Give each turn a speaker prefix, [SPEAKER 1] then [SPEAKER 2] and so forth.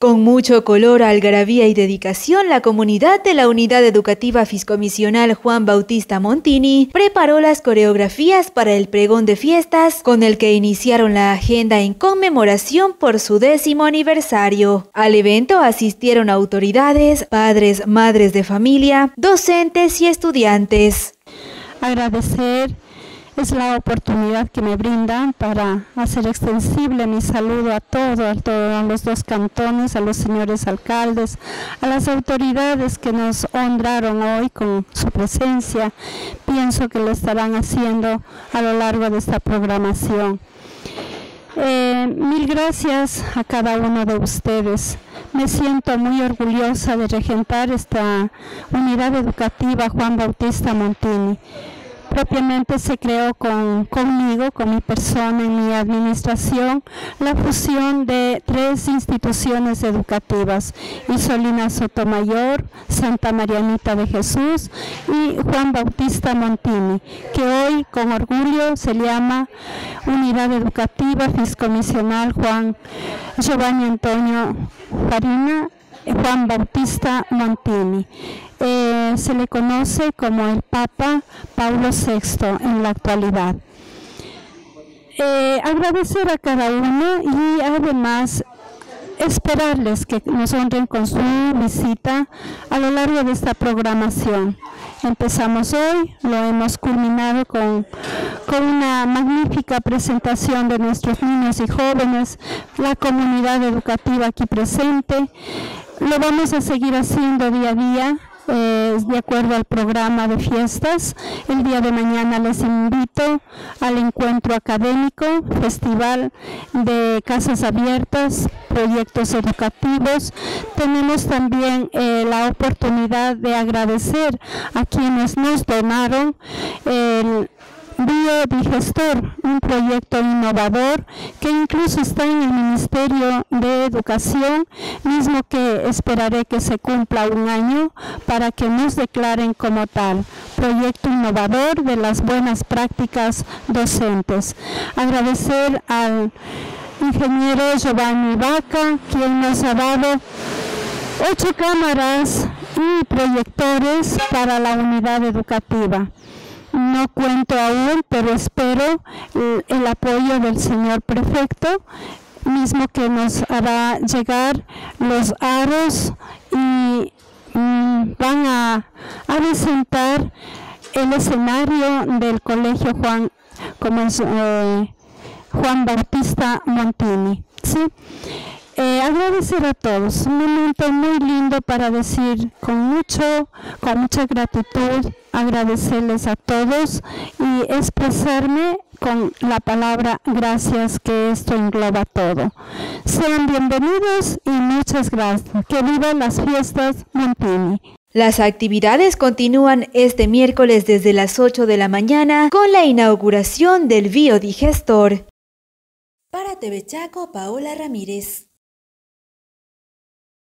[SPEAKER 1] Con mucho color, algarabía y dedicación, la comunidad de la Unidad Educativa Fiscomisional Juan Bautista Montini preparó las coreografías para el pregón de fiestas con el que iniciaron la agenda en conmemoración por su décimo aniversario. Al evento asistieron autoridades, padres, madres de familia, docentes y estudiantes.
[SPEAKER 2] Agradecer es la oportunidad que me brindan para hacer extensible mi saludo a todos, a todos los dos cantones, a los señores alcaldes, a las autoridades que nos honraron hoy con su presencia. Pienso que lo estarán haciendo a lo largo de esta programación. Eh, mil gracias a cada uno de ustedes. Me siento muy orgullosa de regentar esta unidad educativa Juan Bautista Montini propiamente se creó con, conmigo, con mi persona en mi administración, la fusión de tres instituciones educativas, Isolina Sotomayor, Santa Marianita de Jesús y Juan Bautista Montini, que hoy con orgullo se llama Unidad Educativa Fiscomisional Juan Giovanni Antonio Farina Juan Bautista Montini. Eh, se le conoce como el Papa Paulo VI en la actualidad. Eh, agradecer a cada uno y además esperarles que nos honren con su visita a lo largo de esta programación. Empezamos hoy, lo hemos culminado con, con, una magnífica presentación de nuestros niños y jóvenes, la comunidad educativa aquí presente. Lo vamos a seguir haciendo día a día de acuerdo al programa de fiestas. El día de mañana les invito al encuentro académico, festival de casas abiertas, proyectos educativos. Tenemos también eh, la oportunidad de agradecer a quienes nos donaron el Biodigestor, un proyecto innovador que incluso está en el Ministerio de Educación, mismo que esperaré que se cumpla un año para que nos declaren como tal. Proyecto innovador de las buenas prácticas docentes. Agradecer al ingeniero Giovanni Vaca, quien nos ha dado ocho cámaras y proyectores para la unidad educativa. No cuento aún, pero espero el, apoyo del señor prefecto, mismo que nos hará llegar los aros y mm, van a, a el escenario del colegio Juan, como eh, Juan Bautista Montini. ¿sí? Agradecer a todos, un momento muy lindo para decir con mucho, con mucha gratitud, agradecerles a todos y expresarme con la palabra gracias que esto engloba todo. Sean bienvenidos y muchas gracias. Que vivan las fiestas Montini.
[SPEAKER 1] Las actividades continúan este miércoles desde las 8 de la mañana con la inauguración del biodigestor.
[SPEAKER 3] Para TV Chaco, Paola Ramírez.